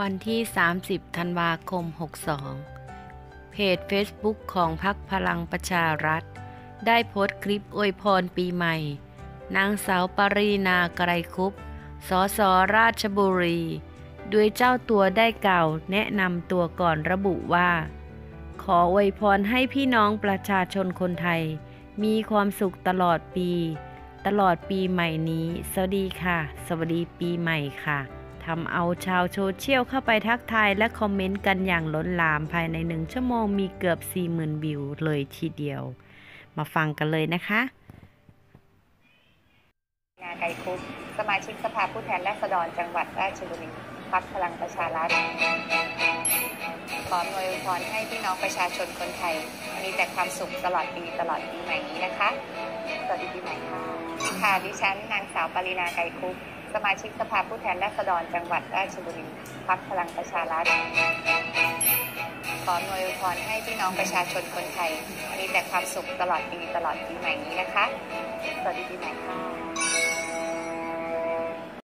วันที่ 30 ธันวาคม 62 เพจ Facebook ของพักพลังประชารัฐ ได้โพสต์คลิปอวยพรปีใหม่ นางสาวปรีนาไกรคุปสสราชบุรีโดยเจ้าตัวได้กล่าวแนะนำตัวก่อนระบุว่า ขออวยพรให้พี่น้องประชาชนคนไทย มีความสุขตลอดปี ตลอดปีใหม่นี้ สวัสดีค่ะ สวัสดีปีใหม่ค่ะ ทำเอาชาวโซเชียลเข้าไปทักทายและคอมเมนต์กันอย่างล้นหลามภายในหนึ่งชั่วโมงมีเกือบ 40,000 วิวเลยทีเดียว มาฟังกันเลยนะคะนาไกรคุปสมาชิกสภาผู้แทนราษฎรจังหวัดราชบุรีพักพลังประชารัฐขออวยพรให้พี่น้องประชาชนคนไทย มีแต่ความสุขตลอดปีตลอดปีใหม่นี้นะคะ สวัสดีปีใหม่ค่ะ ค่ะ ดิฉันนางสาวปรินาไกรคุป สมาชิกสภาผู้แทนราษฎรจังหวัดราชบุรีพักพลังประชารัฐ ขออวยพรให้พี่น้องประชาชนคนไทย มีแต่ความสุขตลอดปีตลอดปีใหม่นี้นะคะ สวัสดีปีใหม่ค่ะ